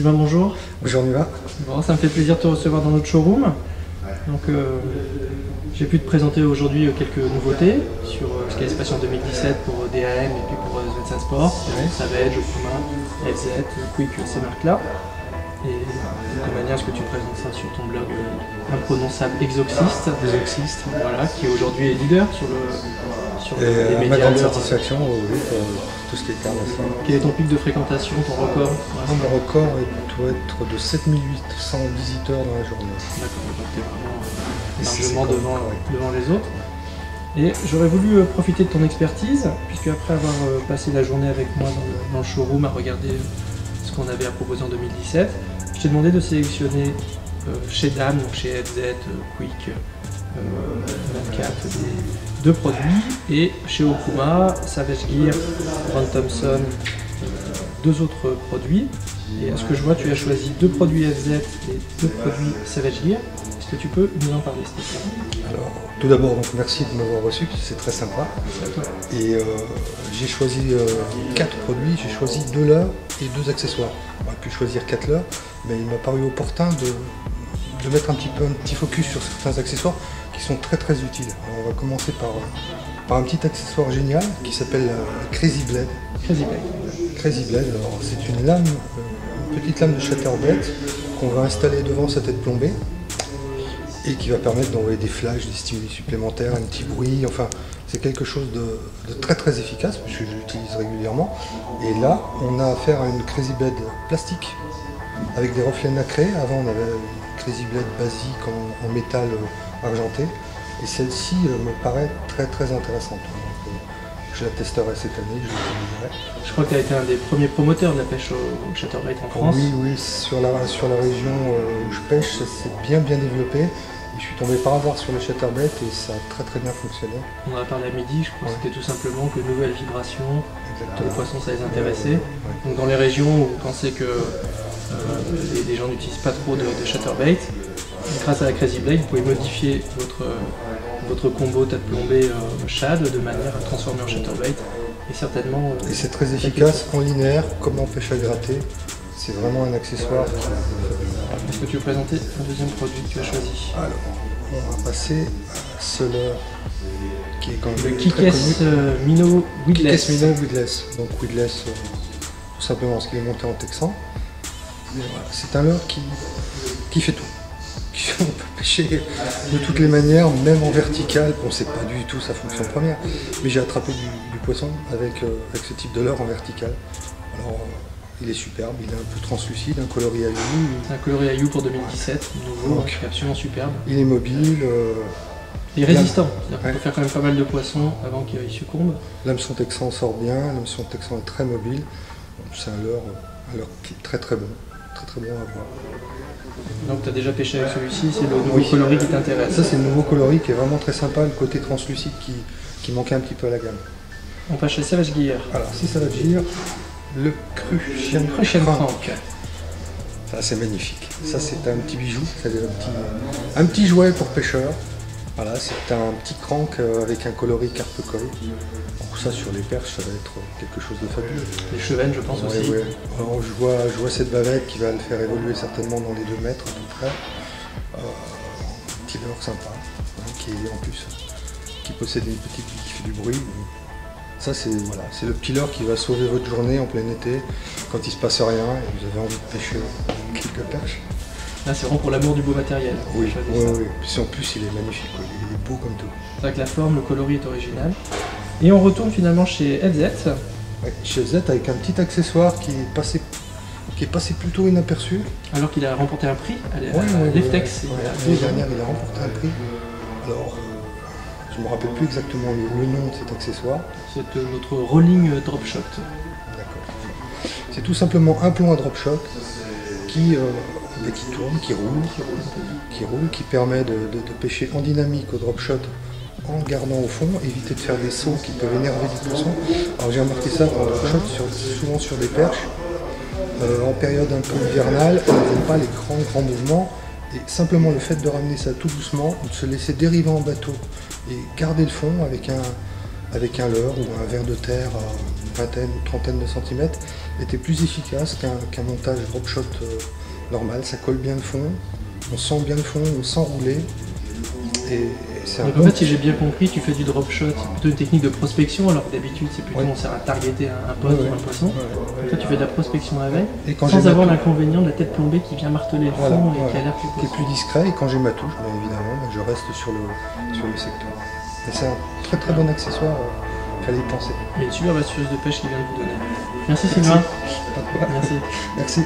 Sylvain, bonjour. Bonjour Nuva. Bon, ça me fait plaisir de te recevoir dans notre showroom. Donc, euh, j'ai pu te présenter aujourd'hui euh, quelques nouveautés sur euh, ce qui allait se passer en 2017 pour DAM et puis pour Svensen Sport, Savage, Okuma, FZ, Quick, ces marques-là. Et de toute manière, ce que tu présentes ça sur ton blog imprononçable Exoxiste, Exoxiste. voilà, qui aujourd'hui est leader sur, le, sur Et les euh, ma grande satisfaction, oui, pour tout ce qui est carnation. Quel est ton pic de fréquentation, ton record l'instant Mon record est- doit être de 7800 visiteurs dans la journée. D'accord, donc t'es vraiment euh, largement devant, les autres. Et j'aurais voulu euh, profiter de ton expertise, puisque après avoir euh, passé la journée avec moi dans le, dans le showroom à regarder euh, ce qu'on avait à proposer en 2017, je t'ai demandé de sélectionner euh, chez Dame, donc chez FZ, euh, Quick, euh, 24, des- deux produits, et chez Okuma, Savage Gear, Ron Thompson, deux autres produits. Et à ce que je vois, tu as choisi deux produits FZ et deux produits Savage Gear. Est-ce que tu peux nous en parler, Alors, tout d'abord, donc, merci de m'avoir reçu, c'est très sympa. Et euh, j'ai choisi euh, quatre produits, j'ai choisi deux leurres et deux accessoires. On aurait pu choisir quatre leurres, mais il m'a paru opportun de, de mettre un petit peu un petit focus sur certains accessoires qui sont très très utiles. Alors, on va commencer par, par un petit accessoire génial qui s'appelle euh, Crazy Blade. Crazy Blade. Crazy Blade, alors c'est une lame, euh, une petite lame de Chatterbait qu'on va installer devant sa tête plombée et qui va permettre d'envoyer des flashs, des stimuli supplémentaires, un petit bruit, enfin c'est quelque chose de, de très très efficace puisque je l'utilise régulièrement. Et là on a affaire à une Crazy Blade plastique avec des reflets nacrés. Avant on avait une Crazy Blade basique en, en métal euh, argenté et celle-ci euh, me paraît très très intéressante. Donc, euh, je la testerai cette année, je. Je crois que tu as été un des premiers promoteurs de la pêche au, au Chatterbait en France. Oui, oui, sur la, sur la région où je pêche, ça s'est bien bien développé. Et je suis tombé par hasard sur le chatterbait et ça a très très bien fonctionné. On en a parlé à midi, je crois que c'était tout simplement que nouvelles vibrations, les poissons ça les intéressait. Ouais. Donc dans les régions où vous pensez que les, les gens n'utilisent pas trop de, de Chatterbait, grâce à la Crazy Blade, vous pouvez modifier votre, euh, votre combo tête plombée euh, shad de manière à transformer en Chatterbait. Et certainement, euh, Et c'est très efficace en linéaire comme en pêche à gratter. C'est vraiment un accessoire. est-ce que tu veux présenter un deuxième produit que tu as choisi? Alors, on va passer à leurre qui est quand même Le Kikes euh, Mino Weedless. Kikes Mino Weedless. Donc Weedless, euh, tout simplement parce qu'il est monté en texan. Voilà, c'est un leurre qui, qui fait tout. On peut pêcher de toutes les manières, même en vertical. Bon, c'est pas du tout sa fonction première, mais j'ai attrapé du, du poisson avec, euh, avec ce type de leurre en vertical. Alors, euh, il est superbe, il est un peu translucide, un coloris à C'est un coloris à You pour 2017, nouveau, Donc. hein, est absolument superbe. il est mobile, euh, Et résistant, c'est-à-dire qu'on Ouais. peut faire quand même pas mal de poissons avant qu'il succombe. l'hameçon texan sort bien, l'hameçon texan est très mobile. C'est un leurre, un leurre qui est très très bon, très très bon à voir. Donc tu as déjà pêché avec celui-ci, c'est le nouveau Oui. coloris qui t'intéresse. Ça, c'est le nouveau coloris qui est vraiment très sympa, le côté translucide qui, qui manquait un petit peu à la gamme. On passe chez Savage Gear. Alors, si ça va dire, le Prochaine crank. crank. Ça, c'est magnifique. Ça, c'est un petit bijou, c'est un petit, un petit jouet pour pêcheurs. Voilà, c'est un petit crank avec un coloris carpe colle. Ça, sur les perches, ça va être quelque chose de fabuleux. Les chevennes, je pense Ouais, aussi. ouais. Alors, je, vois, je vois cette bavette qui va le faire évoluer certainement dans les 2 mètres à peu près. Euh, un petit leurre sympa, hein, qui est en plus, qui possède une petite qui fait du bruit. Ça, c'est voilà, c'est le petit leurre qui va sauver votre journée en plein été, quand il se passe rien et vous avez envie de pêcher quelques perches. Là, c'est vraiment pour l'amour du beau matériel. Oui, oui, ça. oui. Puis en plus, il est magnifique, quoi. il est beau comme tout. C'est vrai que la forme, le coloris est original. Et on retourne finalement chez FZ. Ouais, Chez Z, avec un petit accessoire qui est passé, qui est passé plutôt inaperçu. Alors qu'il a remporté un prix à Ouais, ouais, ouais, l'EFTEX a L'année dernière, il a remporté un prix. Alors, euh, je ne me rappelle plus exactement le, nom de cet accessoire. C'est euh, notre rolling drop shot. D'accord. C'est tout simplement un plomb à drop shot qui, euh, bah, qui tourne, qui roule, qui roule, qui permet de, de- de pêcher en dynamique au drop shot en gardant au fond, éviter de faire des sauts qui peuvent énerver du poisson. Alors j'ai remarqué ça en drop shot, sur- souvent sur des perches. Euh, en période un peu hivernale, elles n'aiment pas les grands grands mouvements. Et simplement le fait de ramener ça tout doucement, de se laisser dériver en bateau et garder le fond avec un, avec un leurre ou un verre de terre à vingtaine ou trentaine de centimètres était plus efficace qu'un montage drop shot euh, normal. Ça colle bien le fond, on sent bien le fond, on sent rouler. Et c'est en fait, si j'ai bien compris, tu fais du drop shot, c'est plutôt une technique de prospection, alors que d'habitude, c'est plutôt Ouais. on sert à targeter un, un pote Ouais, ou un poisson. Ouais, Toi, tu fais de la prospection avec, Et quand j'ai sans avoir l'inconvénient de la tête plombée qui vient marteler le Voilà, fond et qui a l'air plus qui est plus discret et quand j'ai ma touche, bien évidemment, ben, je reste sur le, sur le secteur. Et c'est un très très bon accessoire, il fallait y penser. Et une super astuce de pêche qui vient de vous donner. Merci Sylvain. Merci.